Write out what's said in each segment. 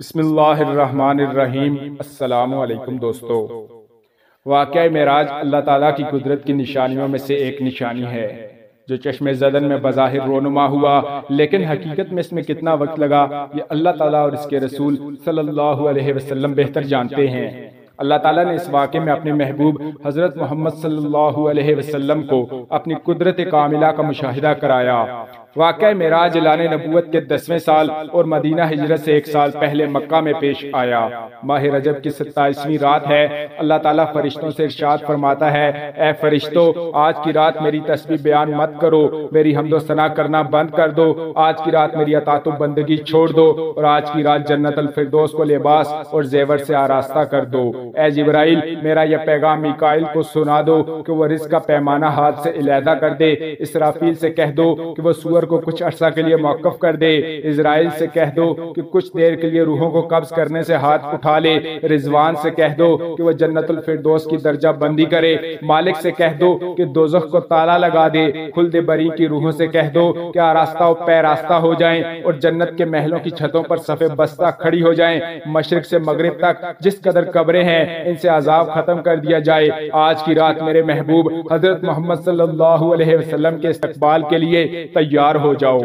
بسم اللہ الرحمن الرحیم۔ السلام علیکم دوستو۔ واقعہ معراج اللہ تعالیٰ کی قدرت کی نشانیوں میں سے ایک نشانی ہے، جو چشم زدن میں بظاہر رونما ہوا، لیکن حقیقت میں اس میں کتنا وقت لگا، یہ اللہ تعالیٰ اور اس کے رسول صلی اللہ علیہ وسلم بہتر جانتے ہیں۔ اللہ تعالیٰ نے اس واقعے میں اپنے محبوب حضرت محمد صلی اللہ علیہ وسلم کو اپنی قدرت کاملہ کا مشاہدہ کرایا۔ واقعہ میراج اعلان نبوت کے دسویں سال اور مدینہ ہجرت سے ایک سال پہلے مکہ میں پیش آیا۔ ماہ رجب کی ستائیسویں رات ہے۔ اللہ تعالیٰ فرشتوں سے ارشاد فرماتا ہے، اے فرشتوں آج کی رات میری تسبیح بیان مت کرو، میری حمد و ثنا کرنا بند کر دو، آج کی رات میری عطات و بندگی چھوڑ دو، اور آج کی رات جنت الفردوس کو لباس اور زیور سے آراستہ کر دو۔ اے جبرائیل، میرا یہ پیغام میکائل کو سنا دو کہ وہ رزق کا پیمانہ ہاتھ سے علیحدہ کر دے، اسرافیل سے کہہ دو کہ وہ سور کو کچھ عرصہ کے لیے موقف کر دے، اسرائیل سے کہہ دو کہ کچھ دیر کے لیے روحوں کو قبض کرنے سے ہاتھ اٹھا لے، رضوان سے کہہ دو کہ وہ جنت الفردوس کی درجہ بندی کرے، مالک سے کہہ دو کہ دوزخ کو تالا لگا دے کھل دے بری کی روحوں سے کہہ دو کہ آراستہ و پے راستہ ہو جائیں اور جنت کے محلوں کی چھتوں پر صفے بستہ کھڑی ہو جائیں، مشرق سے مغرب تک، جس قدر قبریں ہیں ان سے عذاب ختم کر دیا جائے۔ آج کی رات میرے محبوب حضرت محمد صلی اللہ علیہ وسلم کے استقبال کے لیے تیار ہو جاؤ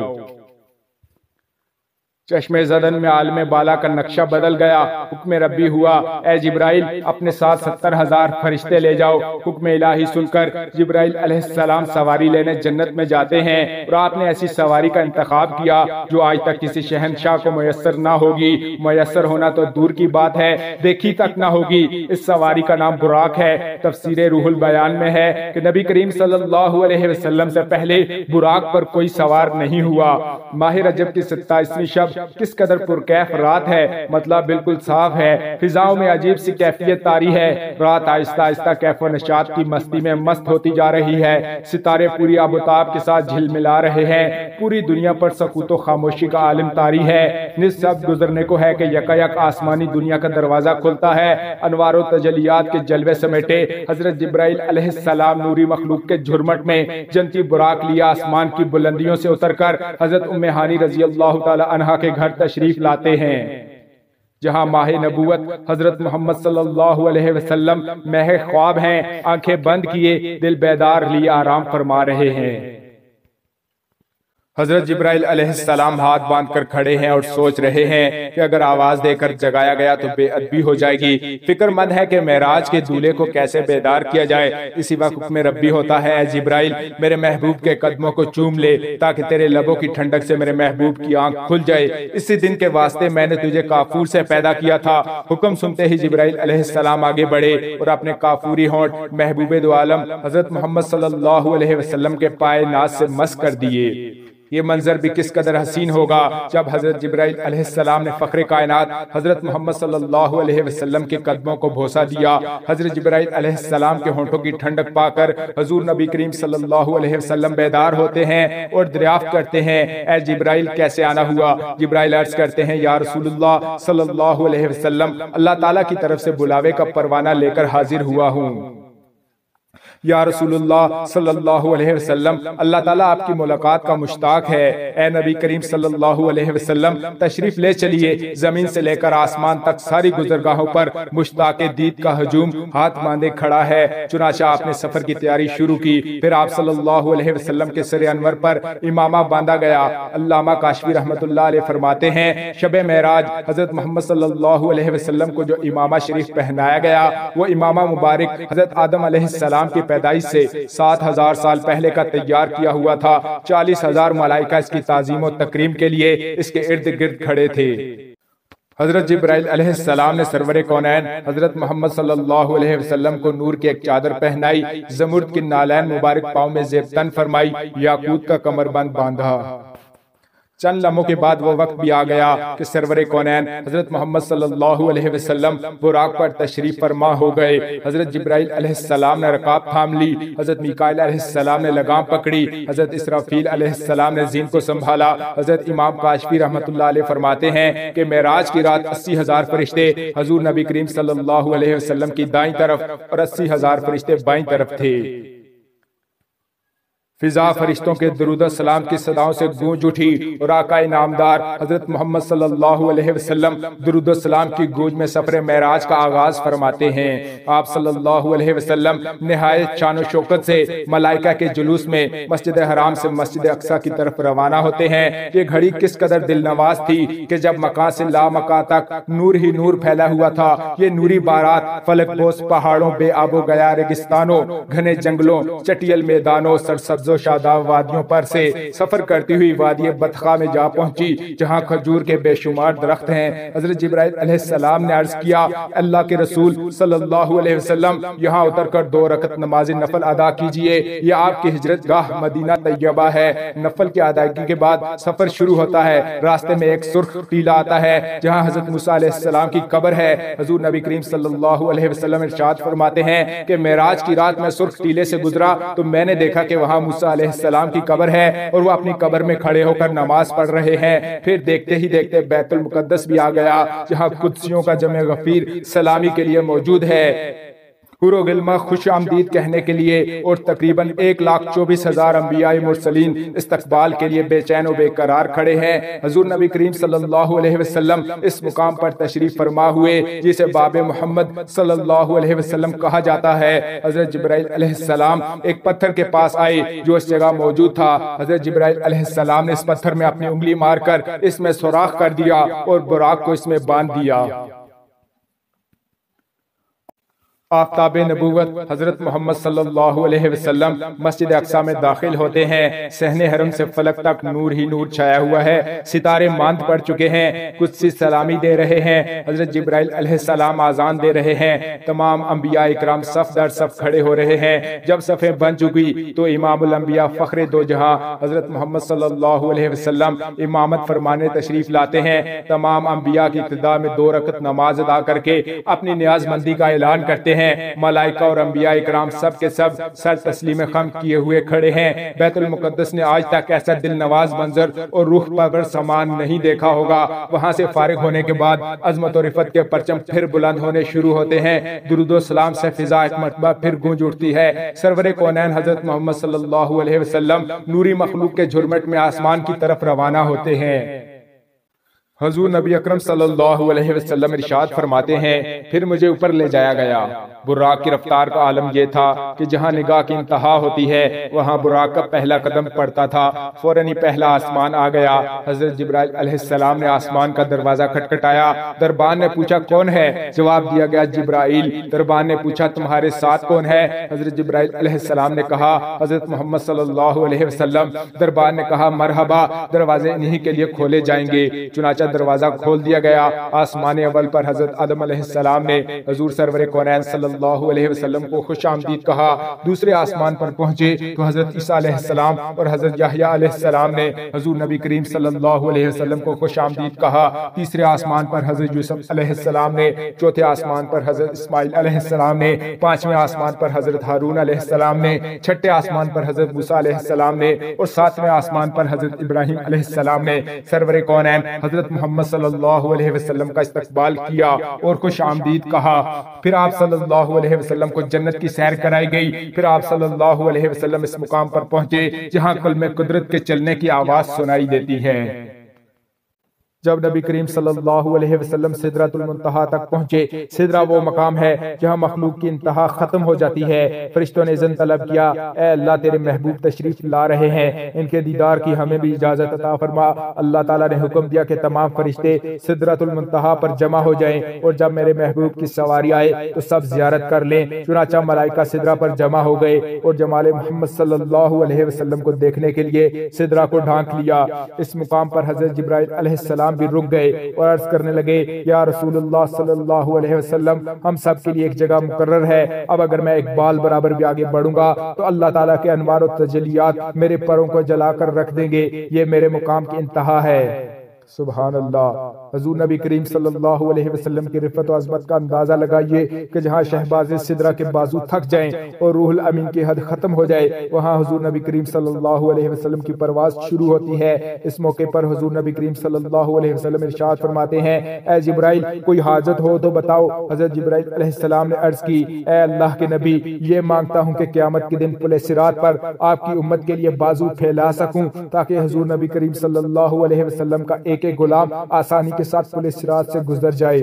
چشم زدن میں عالم بالا کا نقشہ بدل گیا۔ حکم ربی ہوا۔ اے جبرائیل، اپنے ساتھ ستر ہزار فرشتے لے جاؤ۔ حکم الہی سن کر جبرائیل علیہ السلام سواری لینے جنت میں جاتے ہیں اور آپ نے ایسی سواری کا انتخاب کیا جو آج تک کسی شہنشاہ کو میسر نہ ہوگی۔ میسر ہونا تو دور کی بات ہے، دیکھی تک نہ ہوگی۔ اس سواری کا نام براق ہے۔ تفسیر روح البیان میں ہے کہ نبی کریم صلی اللہ علیہ وسلم سے پہلے براق پر کوئی سوار نہیں ہوا۔ ماہ رجب کی ستائیسویں شب کس قدر پرکیف رات ہے؟ مطلب بالکل صاف ہے۔ فضاؤں میں عجیب سی کیفیت تاری ہے۔ رات آہستہ آہستہ کیف و نشاط کی مستی میں مست ہوتی جا رہی ہے۔ ستارے پوری آبتاب کے ساتھ جھل ملا رہے ہیں۔ پوری دنیا پر سکوت و خاموشی کا عالم تاری ہے۔ نس سب گزرنے کو ہے کہ یکا یک آسمانی دنیا کا دروازہ کھلتا ہے۔ انوار و تجلیات کے جلوے سمیٹے۔ حضرت جبرائیل علیہ السلام نوری مخلوق کے جھرمٹ میں جنتی براق لیا آسمان کی بلندیوں سے اتر کر حضرت امہانی رضی اللہ تعالی عنہ کے گھر تشریف لاتے ہیں۔ جہاں ماہ نبوت حضرت محمد صلی اللہ علیہ وسلم مہ خواب ہیں، آنکھیں بند کیے، دل بیدار لیے آرام فرما رہے ہیں۔ حضرت جبرائیل علیہ السلام ہاتھ باندھ کر کھڑے ہیں اور سوچ رہے ہیں کہ اگر آواز دے کر جگایا گیا تو بے ادبی ہو جائے گی۔ فکر مند ہے کہ معراج کے دولے کو کیسے بیدار کیا جائے۔ اسی وقت حکم ربی ہوتا ہے اے جبرائیل میرے محبوب کے قدموں کو چوم لے تاکہ تیرے لبوں کی ٹھنڈک سے میرے محبوب کی آنکھ کھل جائے۔ اسی دن کے واسطے میں نے تجھے کافور سے پیدا کیا تھا۔ حکم سنتے ہی جبرائیل علیہ السلام آگے بڑھے اور اپنے کافوری ہونٹ محبوب دو عالم حضرت محمد صلی اللہ علیہ وسلم کے پائے ناز سے مس کر دیے۔ یہ منظر بھی کس قدر حسین ہوگا جب حضرت جبرائیل علیہ السلام نے فخر کائنات حضرت محمد صلی اللہ علیہ وسلم کے قدموں کو بھوسا دیا۔ حضرت جبرائیل علیہ السلام کے ہونٹوں کی ٹھنڈک پا کر حضور نبی کریم صلی اللہ علیہ وسلم بیدار ہوتے ہیں اور دریافت کرتے ہیں، اے جبرائیل، کیسے آنا ہوا؟ جبرائیل عرض کرتے ہیں، یا رسول اللہ صلی اللہ علیہ وسلم، اللہ تعالیٰ کی طرف سے بلاوے کا پروانہ لے کر حاضر ہوا ہوں۔ یا رسول اللہ صلی اللہ علیہ وسلم، اللہ تعالیٰ آپ کی ملاقات کا مشتاق ہے۔ اے نبی کریم صلی اللہ علیہ وسلم، تشریف لے چلیے۔ زمین سے لے کر آسمان تک ساری گزرگاہوں پر مشتاق دید کا ہجوم ہاتھ باندھے کھڑا ہے۔ چنانچہ آپ نے سفر کی تیاری شروع کی، پھر آپ صلی اللہ علیہ وسلم کے سر انور پر امامہ باندھا گیا۔ علامہ کاشوی رحمت اللہ علیہ فرماتے ہیں، شب معراج حضرت محمد صلی اللہ علیہ وسلم کو جو امامہ شریف پہنایا گیا، وہ امامہ مبارک حضرت آدم علیہ السلام کی پیدائش سے سات ہزار سال پہلے کا تیار کیا ہوا تھا۔ چالیس ہزار ملائکہ اس کی تعظیم و تکریم کے لیے اس کے ارد گرد کھڑے تھے۔ حضرت جبرائیل علیہ السلام نے سرور کونین حضرت محمد صلی اللہ علیہ وسلم کو نور کی ایک چادر پہنائی، زمرد کی نالین مبارک پاؤں میں زیب تن فرمائی، یاقوت کا کمر بند باندھا۔ چند لمحوں کے بعد وہ وقت بھی آ گیا کہ سرور کونین حضرت محمد صلی اللہ علیہ وسلم براق پر تشریف فرما ہو گئے۔ حضرت جبرائیل علیہ السلام نے رکاب تھام لی۔ حضرت میکائل علیہ السلام نے لگام پکڑی۔ حضرت اسرافیل علیہ السلام نے زین کو سنبھالا۔ حضرت امام کاشفی رحمت اللہ علیہ فرماتے ہیں کہ معراج کی رات اسی ہزار فرشتے حضور نبی کریم صلی اللہ علیہ وسلم کی دائیں طرف اور اسی ہزار فرشتے بائیں طرف تھے۔ فضا فرشتوں کے درود السلام کی صداؤں سے گونج اٹھی اور آقا نامدار حضرت محمد صلی اللہ علیہ وسلم درود السلام کی گونج میں سفر معراج کا آغاز فرماتے ہیں۔ آپ صلی اللہ علیہ وسلم نہایت شان و شوکت سے ملائکہ کے جلوس میں مسجد حرام سے مسجد اقصا کی طرف روانہ ہوتے ہیں یہ گھڑی کس قدر دل نواز تھی کہ جب مکان سے لا مکان تک نور ہی نور پھیلا ہوا تھا۔ یہ نوری بارات فلک بوس پہاڑوں بے آب و گیا ریگستانوں گھنے جنگلوں چٹیل میدانوں سرسبز سبز و شاداب وادیوں پر سے سفر کرتی ہوئی وادی بدخا میں جا پہنچی، جہاں کھجور کے بے شمار درخت ہیں۔ حضرت جبرائیل علیہ السلام نے عرض کیا، اللہ کے رسول صلی اللہ علیہ وسلم، یہاں اتر کر دو رکت نماز نفل ادا کیجیے۔ یہ آپ کی ہجرت گاہ مدینہ طیبہ ہے۔ نفل کی ادائیگی کے بعد سفر شروع ہوتا ہے۔ راستے میں ایک سرخ ٹیلا آتا ہے، جہاں حضرت موسیٰ علیہ السلام کی قبر ہے۔ حضور نبی کریم صلی اللہ علیہ وسلم ارشاد فرماتے ہیں کہ معراج کی رات میں سرخ ٹیلے سے گزرا تو میں نے دیکھا کہ وہاں موسیٰ علیہ السلام کی قبر ہے اور وہ اپنی قبر میں کھڑے ہو کر نماز پڑھ رہے ہیں۔ پھر دیکھتے ہی دیکھتے بیت المقدس بھی آ گیا، جہاں قدسیوں کا جمع غفیر سلامی کے لیے موجود ہے۔ پورو گلمہ خوش آمدید کہنے کے لیے اور تقریباً ایک لاکھ چوبیس ہزار انبیاء مرسلین استقبال کے لیے بے چین و بے قرار کھڑے ہیں۔ حضور نبی کریم صلی اللہ علیہ وسلم اس مقام پر تشریف فرما ہوئے، جسے باب محمد صلی اللہ علیہ وسلم کہا جاتا ہے۔ حضرت جبرائیل علیہ السلام ایک پتھر کے پاس آئے جو اس جگہ موجود تھا۔ حضرت جبرائیل علیہ السلام نے اس پتھر میں اپنی انگلی مار کر اس میں سوراخ کر دیا اور براق کو اس میں باندھ دیا۔ آفتاب نبوت حضرت محمد صلی اللہ علیہ وسلم مسجد اقصا میں داخل ہوتے ہیں۔ سہن حرم سے فلک تک نور ہی نور چھایا ہوا ہے۔ ستارے ماند پڑ چکے ہیں۔ کچھ سی سلامی دے رہے ہیں۔ حضرت جبرائیل علیہ السلام آزان دے رہے ہیں۔ تمام انبیاء اکرام صف در صف کھڑے ہو رہے ہیں۔ جب صفیں بن چکی تو امام الانبیاء فخر دو جہاں حضرت محمد صلی اللہ علیہ وسلم امامت فرمانے تشریف لاتے ہیں۔ تمام انبیاء کی ابتدا میں دو رکت نماز ادا کر کے اپنی نیاز مندی کا اعلان کرتے ہیں۔ ملائکہ اور انبیاء اکرام سب کے سب سر تسلیم خم کیے ہوئے کھڑے ہیں۔ بیت المقدس نے آج تک ایسا دل نواز منظر اور روح پر سامان نہیں دیکھا ہوگا، وہاں سے فارغ ہونے کے بعد عظمت و رفت کے پرچم پھر بلند ہونے شروع ہوتے ہیں۔ درود و سلام سے فضا ایک مرتبہ پھر گونج اٹھتی ہے۔ سرور کونین حضرت محمد صلی اللہ علیہ وسلم نوری مخلوق کے جھرمٹ میں آسمان کی طرف روانہ ہوتے ہیں۔ حضور نبی اکرم صلی اللہ علیہ وسلم ارشاد فرماتے ہیں، پھر مجھے اوپر لے جایا گیا۔ براق کی رفتار کا عالم یہ تھا کہ جہاں نگاہ کی انتہا ہوتی ہے، وہاں براق کا پہلا قدم پڑتا تھا۔ فوراً پہلا آسمان آ گیا۔ حضرت جبرائیل علیہ السلام نے آسمان کا دروازہ کھٹکھٹایا۔ دربان نے پوچھا، کون ہے؟ جواب دیا گیا، جبرائیل۔ دربان نے پوچھا، تمہارے ساتھ کون ہے؟ حضرت جبرائیل علیہ السلام نے کہا، حضرت محمد صلی اللہ علیہ وسلم۔ دربان نے کہا، مرحبا، دروازے انہی کے لیے کھولے جائیں گے۔ چنانچہ دروازہ کھول دیا گیا۔ آسمان اول پر حضرت آدم علیہ السلام نے حضور سرور قرآن صلی اللہ علیہ وسلم کو خوش آمدید کہا۔ دوسرے آسمان پر پہنچے تو حضرت عیسیٰ علیہ السلام اور حضرت یحییٰ علیہ السلام نے حضور نبی کریم صلی اللہ علیہ وسلم کو خوش آمدید کہا۔ تیسرے آسمان پر حضرت یوسف علیہ السلام نے، چوتھے آسمان پر حضرت اسماعیل علیہ السلام نے، پانچویں آسمان پر حضرت ہارون علیہ السلام نے، چھٹے آسمان پر حضرت موسیٰ علیہ السلام نے اور ساتویں آسمان پر حضرت ابراہیم علیہ السلام نے۔ سرور کونین حضرت محمد صلی اللہ علیہ وسلم کا استقبال کیا اور خوش آمدید کہا۔ پھر آپ صلی اللہ علیہ وسلم کو جنت کی سیر کرائی گئی۔ پھر آپ صلی اللہ علیہ وسلم اس مقام پر پہنچے جہاں کل قدرت کے چلنے کی آواز سنائی دیتی ہے۔ جب نبی کریم صلی اللہ علیہ وسلم صدرت المنتہا تک پہنچے صدرہ وہ مقام ہے جہاں مخلوق کی انتہا ختم ہو جاتی ہے۔ فرشتوں نے زن طلب کیا، اے اللہ، تیرے محبوب تشریف لا رہے ہیں۔ ان کے دیدار کی ہمیں بھی اجازت عطا فرما۔ اللہ تعالیٰ نے حکم دیا کہ تمام فرشتے صدرت المنتہا پر جمع ہو جائیں اور جب میرے محبوب کی سواری آئے تو سب زیارت کر لیں۔ چنانچہ ملائکہ صدرہ پر جمع ہو گئے اور جمال محمد صلی اللہ علیہ وسلم کو دیکھنے کے لیے صدرہ کو ڈھانک لیا۔ اس مقام پر حضرت جبرائیل علیہ السلام بھی رک گئے اور عرض کرنے لگے، یا رسول اللہ صلی اللہ علیہ وسلم، ہم سب کے لیے ایک جگہ مقرر ہے، اب اگر میں ایک بال برابر بھی آگے بڑھوں گا، تو اللہ تعالیٰ کے انوار و تجلیات میرے پروں کو جلا کر رکھ دیں گے، یہ میرے مقام کی انتہا ہے. سبحان اللہ۔ حضور نبی کریم صلی اللہ علیہ وسلم کی رفت و عظمت کا اندازہ لگائیے کہ جہاں شہباز صدرہ کے بازو تھک جائیں اور روح الامین کی حد ختم ہو جائے، وہاں حضور نبی کریم صلی اللہ علیہ وسلم کی پرواز شروع ہوتی ہے۔ اس موقع پر حضور نبی کریم صلی اللہ علیہ وسلم ارشاد فرماتے ہیں، اے جبرائیل، کوئی حاجت ہو تو بتاؤ۔ حضرت جبرائیل علیہ السلام نے عرض کی، اے اللہ کے نبی، یہ مانگتا ہوں کہ قیامت کے دن پلے سرات پر آپ کی امت کے لیے بازو پھیلا سکوں تاکہ حضور نبی کریم صلی اللہ علیہ وسلم کا ایک ایک غلام آسانی کے ساتھ پلے سرات سے گزر جائے۔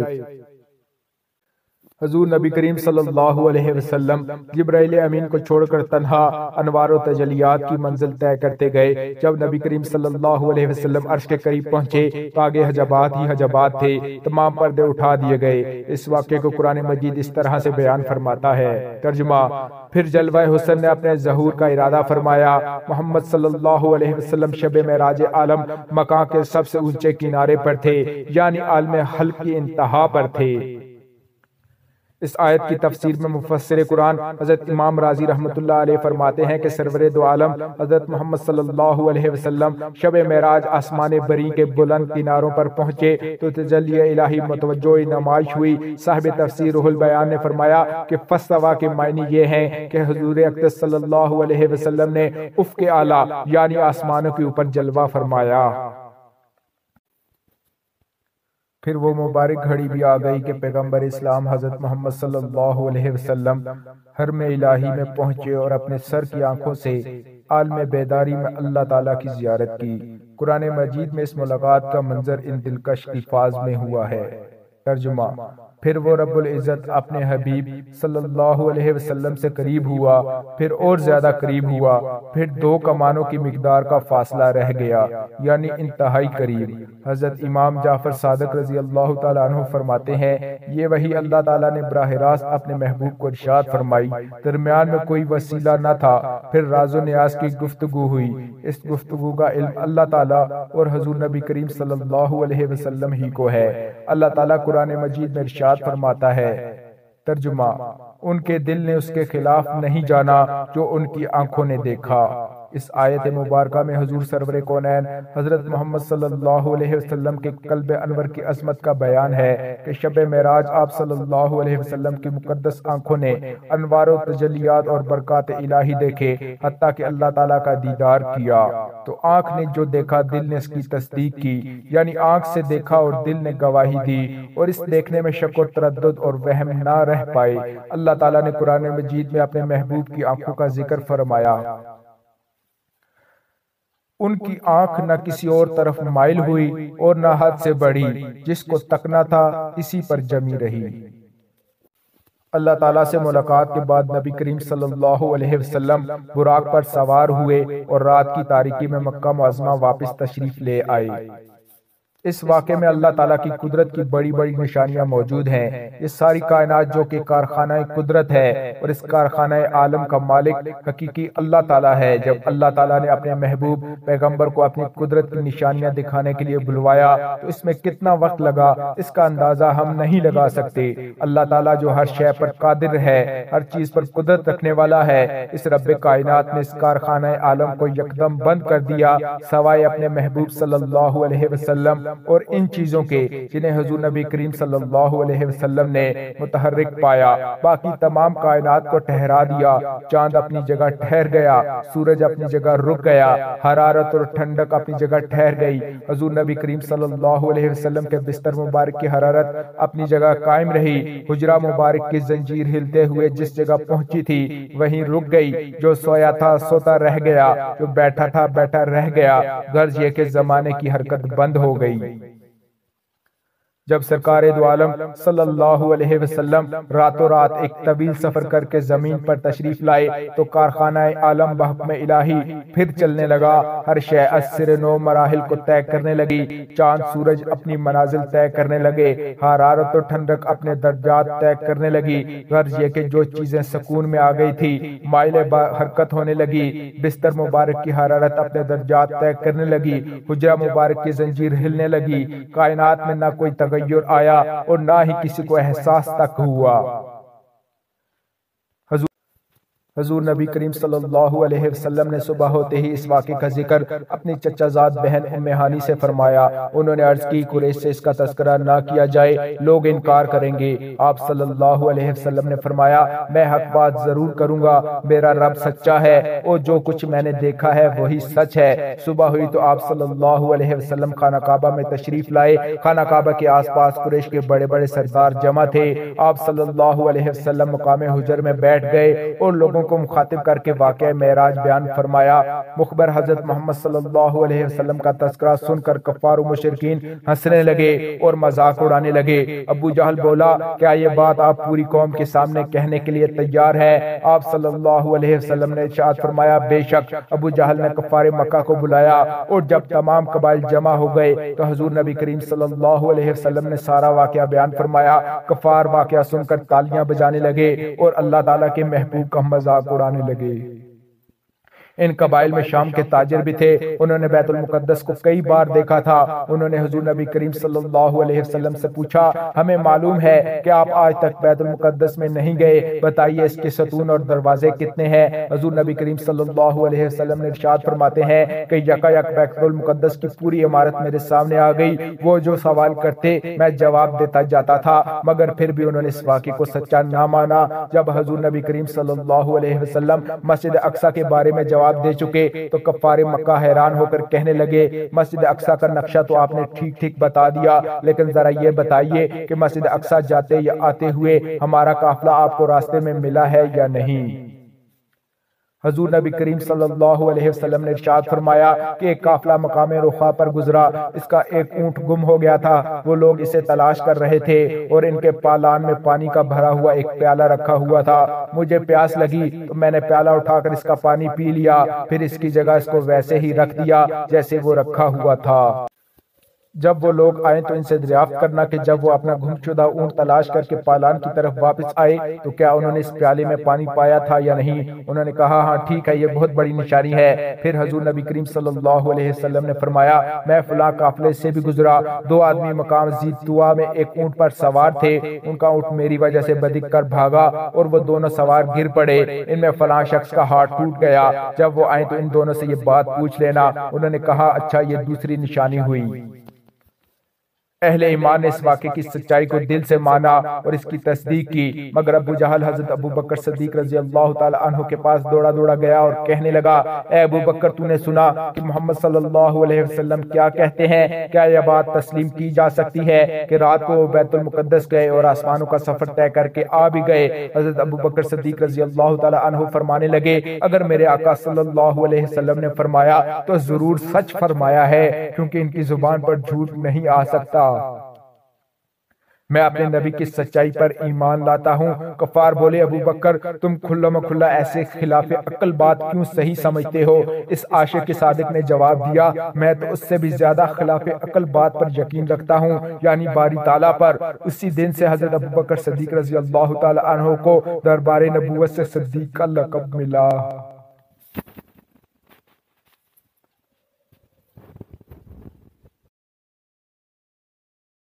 حضور نبی کریم صلی اللہ علیہ وسلم جبرائیل امین کو چھوڑ کر تنہا انوار و تجلیات کی منزل طے کرتے گئے۔ جب نبی کریم صلی اللہ علیہ وسلم عرش کے قریب پہنچے تو آگے حجبات ہی حجبات تھے، تمام پردے اٹھا دیے گئے۔ اس واقعے کو قرآن مجید اس طرح سے بیان فرماتا ہے۔ ترجمہ، پھر جلوہ حسن نے اپنے ظہور کا ارادہ فرمایا۔ محمد صلی اللہ علیہ وسلم شب معراج عالم مکان کے سب سے اونچے کنارے پر تھے یعنی عالم حلق کی انتہا پر تھے۔ اس آیت کی تفسیر میں مفسر قرآن حضرت امام راضی رحمت اللہ علیہ فرماتے ہیں کہ سرور دو عالم حضرت محمد صلی اللہ علیہ وسلم شب معراج آسمان بری کے بلند کناروں پر پہنچے تو تجلی الہی متوجہ نمائش ہوئی۔ صاحب تفسیر روح البیان نے فرمایا کہ فستوا کے معنی یہ ہیں کہ حضور اقدس صلی اللہ علیہ وسلم نے اف کے اعلیٰ یعنی آسمانوں کے اوپر جلوہ فرمایا۔ پھر وہ مبارک گھڑی بھی آ گئی کہ پیغمبر اسلام حضرت محمد صلی اللہ علیہ وسلم حرم الہی میں پہنچے اور اپنے سر کی آنکھوں سے عالم بیداری میں اللہ تعالیٰ کی زیارت کی۔ قرآن مجید میں اس ملاقات کا منظر ان دلکش الفاظ میں ہوا ہے۔ ترجمہ۔ پھر وہ رب العزت اپنے حبیب صلی اللہ علیہ وسلم سے قریب ہوا پھر اور زیادہ قریب ہوا پھر دو کمانوں کی مقدار کا فاصلہ رہ گیا یعنی انتہائی قریب۔ حضرت امام جعفر صادق رضی اللہ تعالیٰ عنہ فرماتے ہیں یہ وہی اللہ تعالیٰ نے براہ راست اپنے محبوب کو ارشاد فرمائی درمیان میں کوئی وسیلہ نہ تھا پھر راز و نیاز کی گفتگو ہوئی۔ اس گفتگو کا علم اللہ تعالیٰ اور حضور نبی کریم صلی اللہ علیہ وسلم ہی کو ہے۔ اللہ تعالیٰ قرآن مجید میں ارشاد فرماتا ہے۔ ترجمہ، ان کے دل نے اس کے خلاف نہیں جانا جو ان کی آنکھوں نے دیکھا۔ اس آیت مبارکہ میں حضور سرور کونین، حضرت محمد صلی اللہ علیہ وسلم کے قلب انور کی عظمت کا بیان ہے کہ شب معراج آپ صلی اللہ علیہ وسلم کی مقدس آنکھوں نے انوار و تجلیات اور برکات الہی دیکھے، حتیٰ کہ اللہ تعالیٰ کا دیدار کیا۔ تو آنکھ نے جو دیکھا، دل نے اس کی تصدیق کی۔ یعنی آنکھ سے دیکھا اور دل نے گواہی دی۔ اور اس دیکھنے میں شک و تردد اور وہم نہ رہ پائے۔ اللہ تعالیٰ نے قرآن مجید میں اپنے محبوب کی آنکھوں کا ذکر فرمایا۔ ان کی آنکھ نہ کسی اور طرف مائل ہوئی اور نہ حد سے بڑھی، جس کو تکنا تھا، اسی پر جمی رہی۔ اللہ تعالیٰ سے ملاقات کے بعد نبی کریم صلی اللہ علیہ وسلم براق پر سوار ہوئے اور رات کی تاریکی میں مکہ معظمہ واپس تشریف لے آئے۔ اس واقعے میں اللہ تعالیٰ کی قدرت کی بڑی بڑی نشانیاں موجود ہیں۔ یہ ساری کائنات جو کہ کارخانہ قدرت ہے اور اس کارخانہ عالم کا مالک حقیقی اللہ تعالیٰ ہے۔ جب اللہ تعالیٰ نے اپنے محبوب پیغمبر کو اپنی قدرت کی نشانیاں دکھانے کے لیے بلوایا تو اس میں کتنا وقت لگا؟ اس کا اندازہ ہم نہیں لگا سکتے۔ اللہ تعالیٰ جو ہر شے پر قادر ہے، ہر چیز پر قدرت رکھنے والا ہے، اس رب کائنات نے اس کارخانہ عالم کو یکدم بند کر دیا، سوائے اپنے محبوب صلی اللہ علیہ وسلم۔ اور ان چیزوں کے جنہیں حضور نبی کریم صلی اللہ علیہ وسلم نے متحرک پایا۔ باقی تمام کائنات کو ٹھہرا دیا۔ چاند اپنی جگہ ٹھہر گیا۔ سورج اپنی جگہ رک گیا۔ حرارت اور ٹھنڈک اپنی جگہ ٹھہر گئی۔ حضور نبی کریم صلی اللہ علیہ وسلم کے بستر مبارک کی حرارت اپنی جگہ قائم رہی۔ حجرہ مبارک کی زنجیر ہلتے ہوئے جس جگہ پہنچی تھی، وہیں رک گئی۔ جو سویا تھا سوتا رہ گیا۔ جو بیٹھا تھا بیٹھا رہ گیا۔ غرض یہ کہ زمانے کی حرکت بند ہو گئی۔ bem. جب سرکار دو عالم صلی اللہ علیہ وسلم راتوں رات ایک طویل سفر کر کے زمین پر تشریف لائے تو کارخانہ عالم بحکم الہی پھر چلنے لگا۔ ہر شے اسر نو مراحل کو طے کرنے لگی۔ چاند، سورج اپنی منازل طے کرنے لگے۔ حرارت و ٹھنڈک اپنے درجات طے کرنے لگی۔ غرض یہ کہ جو چیزیں سکون میں آ گئی تھی، مائل حرکت ہونے لگی۔ بستر مبارک کی حرارت اپنے درجات طے کرنے لگی۔ حجرہ مبارک کی زنجیر ہلنے لگی۔ کائنات میں نہ کوئی تغیر تغیر آیا اور نہ ہی کسی کو احساس تک ہوا۔ حضور نبی کریم صلی اللہ علیہ وسلم نے صبح ہوتے ہی اس واقعے کا ذکر اپنی چچا زاد بہن ام ہانی سے فرمایا۔ انہوں نے عرض کی قریش سے اس کا تذکرہ نہ کیا جائے، لوگ انکار کریں گے۔ آپ صلی اللہ علیہ وسلم نے فرمایا، میں حق بات ضرور کروں گا، میرا رب سچا ہے، اور جو کچھ میں نے دیکھا ہے وہی سچ ہے۔ صبح ہوئی تو آپ صلی اللہ علیہ وسلم خانہ کعبہ میں تشریف لائے۔ خانہ کعبہ کے آس پاس قریش کے بڑے بڑے سردار جمع تھے۔ آپ صلی اللہ علیہ وسلم مقام حجر میں بیٹھ گئے اور لوگوں لوگوں کو مخاطب کر کے واقع معراج بیان فرمایا۔ مخبر حضرت محمد صلی اللہ علیہ وسلم کا تذکرہ سن کر کفار و مشرقین ہنسنے لگے اور مذاق اڑانے لگے۔ ابو جہل بولا، کیا یہ بات آپ پوری قوم کے سامنے کہنے کے لیے تیار ہے؟ آپ صلی اللہ علیہ وسلم نے ارشاد فرمایا، بے شک، ابو جہل نے کفار مکہ کو بلایا اور جب تمام قبائل جمع ہو گئے تو حضور نبی کریم صلی اللہ علیہ وسلم نے سارا واقعہ بیان فرمایا۔ کفار واقعہ سن کر تالیاں بجانے لگے اور اللہ تعالیٰ کے محبوب کا مزاق مذاق اڑانے لگے۔ ان قبائل میں شام کے تاجر بھی تھے، انہوں نے بیت المقدس کو کئی بار دیکھا تھا۔ انہوں نے حضور نبی کریم صلی اللہ علیہ وسلم سے پوچھا، ہمیں معلوم ہے کہ آپ آج تک بیت المقدس میں نہیں گئے۔ بتائیے اس کے ستون اور دروازے کتنے ہیں؟ حضور نبی کریم صلی اللہ علیہ وسلم نے ارشاد فرماتے ہیں کہ یکا یک بیت المقدس کی پوری عمارت میرے سامنے آ گئی۔ وہ جو سوال کرتے، میں جواب دیتا جاتا تھا، مگر پھر بھی انہوں نے اس واقعے کو سچا نہ مانا۔ جب حضور نبی کریم صلی اللہ علیہ وسلم مسجد اقصا کے بارے میں جواب جواب دے چکے تو کفار مکہ حیران ہو کر کہنے لگے، مسجد اقسا کا نقشہ تو آپ نے ٹھیک ٹھیک بتا دیا، لیکن ذرا یہ بتائیے کہ مسجد اقسا جاتے یا آتے ہوئے ہمارا قافلہ آپ کو راستے میں ملا ہے یا نہیں؟ حضور نبی کریم صلی اللہ علیہ وسلم نے ارشاد فرمایا کہ ایک قافلہ مقام رخا پر گزرا، اس کا ایک اونٹ گم ہو گیا تھا۔ وہ لوگ اسے تلاش کر رہے تھے اور ان کے پالان میں پانی کا بھرا ہوا ایک پیالہ رکھا ہوا تھا۔ مجھے پیاس لگی تو میں نے پیالہ اٹھا کر اس کا پانی پی لیا، پھر اس کی جگہ اس کو ویسے ہی رکھ دیا جیسے وہ رکھا ہوا تھا۔ جب وہ لوگ آئیں تو ان سے دریافت کرنا کہ جب وہ اپنا گھم شدہ اونٹ تلاش کر کے پالان کی طرف واپس آئے تو کیا انہوں نے اس پیالے میں پانی پایا تھا یا نہیں؟ انہوں نے کہا ہاں ٹھیک ہے، یہ بہت بڑی نشانی ہے۔ پھر حضور نبی کریم صلی اللہ علیہ وسلم نے فرمایا، میں فلاں قافلے سے بھی گزرا۔ دو آدمی مقام زید دعا میں ایک اونٹ پر سوار تھے۔ ان کا اونٹ میری وجہ سے بدک کر بھاگا اور وہ دونوں سوار گر پڑے۔ ان میں فلاں شخص کا ہاتھ ٹوٹ گیا۔ جب وہ آئیں تو ان دونوں سے یہ بات پوچھ لینا۔ انہوں نے کہا اچھا یہ دوسری نشانی ہوئی۔ اہل ایمان نے اس واقعے کی سچائی کو دل سے مانا اور اس کی تصدیق کی۔ مگر ابو جہل حضرت ابو بکر صدیق رضی اللہ تعالی عنہ کے پاس دوڑا دوڑا گیا اور کہنے لگا، اے ابو بکر، تو نے سنا کہ محمد صلی اللہ علیہ وسلم کیا کہتے ہیں؟ کیا یہ بات تسلیم کی جا سکتی ہے کہ رات کو بیت المقدس گئے اور آسمانوں کا سفر طے کر کے آ بھی گئے؟ حضرت ابو بکر صدیق رضی اللہ تعالی عنہ فرمانے لگے، اگر میرے آقا صلی اللہ علیہ وسلم نے فرمایا تو ضرور سچ فرمایا ہے۔ کیونکہ ان کی زبان پر جھوٹ نہیں آ سکتا۔ میں اپنے نبی کی سچائی پر ایمان لاتا ہوں۔ کفار بولے، ابو بکر، تم کھلا مکھلا ایسے خلاف عقل بات کیوں صحیح سمجھتے ہو؟ اس عاشق کے صادق نے جواب دیا، میں تو اس سے بھی زیادہ خلاف عقل بات پر یقین رکھتا ہوں یعنی باری تعالیٰ پر۔ اسی دن سے حضرت ابو بکر صدیق رضی اللہ تعالی عنہ کو دربار نبوت سے صدیق کا لقب ملا۔